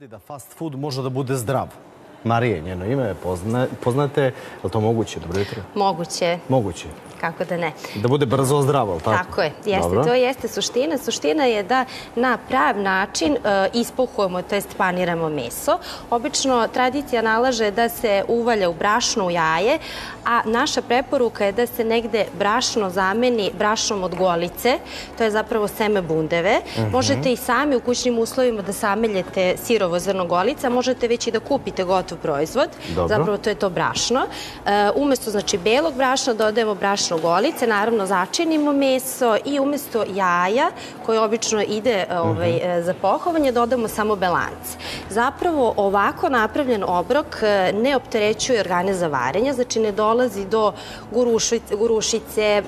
да фастфуд може да биде здрав. Marije, njeno ime, pozna, poznate, je li to moguće? Dobro jutro. Moguće, Moguće. kako da ne. Da bude brzo zdravo, tako? Tako je, jeste, Dobro. to jeste suština. Suština je da na prav način e, ispuhujemo, to jest paniramo meso. Obično tradicija nalaže da se uvalja u brašno, u jaje, a naša preporuka je da se negde brašno zameni brašnom od golice, to je zapravo seme bundeve. Mhm. Možete i sami u kućnim uslovima da sameljete sirovo zrno golica, možete već i da kupite gotov proizvod. Dobro. Zapravo to je to brašno. E, umesto znači belog brašna dodajemo brašno golice, naravno začinimo meso i umesto jaja koje obično ide e, ovaj, e, za pohovanje dodamo samo belance. Zapravo ovako napravljen obrok ne opterećuje organe za varenje, znači ne dolazi do gurušice, gurušice e,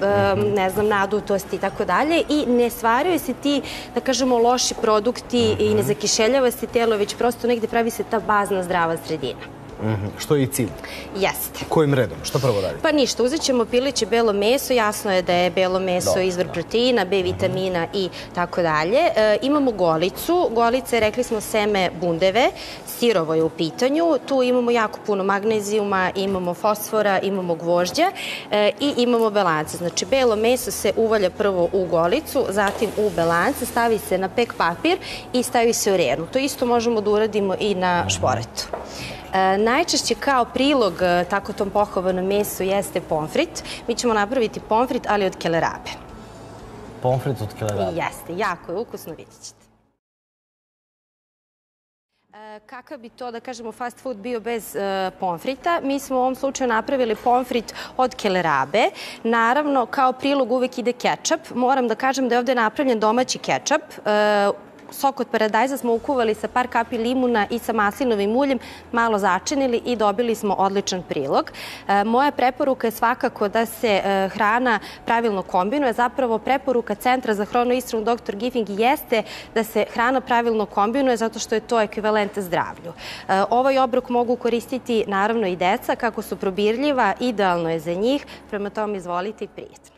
ne znam, nadutosti i tako dalje i ne stvaraju se ti, da kažemo, loši produkti i ne zakišeljava se telo, već prosto negde pravi se ta bazna zdrava sredina. Mhm. Što je i cilj? Jeste. Kojim redom? Šta prvo radite? Pa ništa, uzet ćemo pileće belo meso, jasno je da je belo meso izvor da. proteina, B vitamina i tako dalje. E, imamo golicu, golice, rekli smo seme bundeve, sirovo je u pitanju, tu imamo jako puno magnezijuma, imamo fosfora, imamo gvožđa e, i imamo belance. Znači, belo meso se uvalja prvo u golicu, zatim u belance, stavi se na pek papir i stavi se u renu. To isto možemo da uradimo i na šporetu. E, najčešće kao prilog e, tako tom pohovanom mesu jeste pomfrit. Mi ćemo napraviti pomfrit, ali od kelerabe. Pomfrit od kelerabe. Jeste, jako je ukusno, vidjet ćete. E, Kakav bi to, da kažemo, fast food bio bez e, pomfrita? Mi smo u ovom slučaju napravili pomfrit od kelerabe. Naravno, kao prilog uvek ide kečap. Moram da kažem da je ovde napravljen domaći kečap. E, sok od paradajza smo ukuvali sa par kapi limuna i sa maslinovim uljem, malo začinili i dobili smo odličan prilog. E, moja preporuka je svakako da se e, hrana pravilno kombinuje. Zapravo preporuka Centra za hronoistranu dr. Gifing jeste da se hrana pravilno kombinuje zato što je to ekvivalent zdravlju. E, ovaj obrok mogu koristiti naravno i deca kako su probirljiva, idealno je za njih, prema tome izvolite i prijetno.